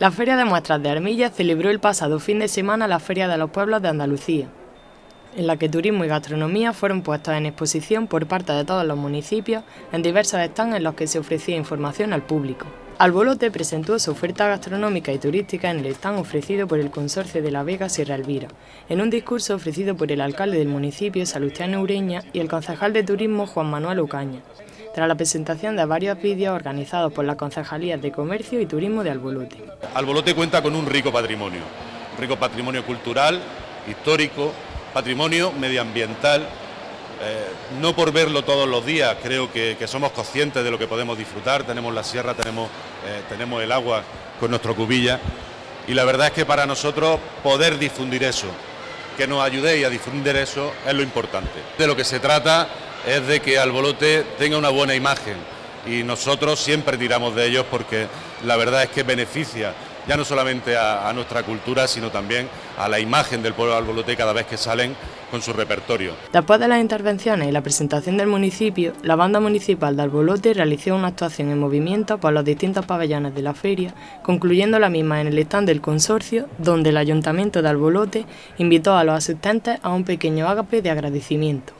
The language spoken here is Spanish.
La Feria de Muestras de Armilla celebró el pasado fin de semana la Feria de los Pueblos de Andalucía, en la que turismo y gastronomía fueron puestos en exposición por parte de todos los municipios en diversos stands en los que se ofrecía información al público. Albolote presentó su oferta gastronómica y turística en el stand ofrecido por el Consorcio de la Vega Sierra Elvira, en un discurso ofrecido por el alcalde del municipio, Salustiano Ureña, y el concejal de turismo, Juan Manuel Ocaña tras la presentación de varios vídeos organizados por la Concejalía de Comercio y Turismo de Albolote. Albolote cuenta con un rico patrimonio, rico patrimonio cultural, histórico, patrimonio medioambiental. Eh, no por verlo todos los días, creo que, somos conscientes de lo que podemos disfrutar. Tenemos la sierra, tenemos, eh, tenemos el agua con nuestro cubilla. Y la verdad es que para nosotros poder difundir eso, que nos ayudéis a difundir eso, es lo importante. De lo que se trata es de que Albolote tenga una buena imagen y nosotros siempre tiramos de ellos porque la verdad es que beneficia ya no solamente a, nuestra cultura, sino también a la imagen del pueblo de Albolote cada vez que salen con su repertorio. Después de las intervenciones y la presentación del municipio, la banda municipal de Albolote realizó una actuación en movimiento por los distintos pabellones de la feria, concluyendo la misma en el stand del consorcio, donde el ayuntamiento de Albolote invitó a los asistentes a un pequeño ágape de agradecimiento.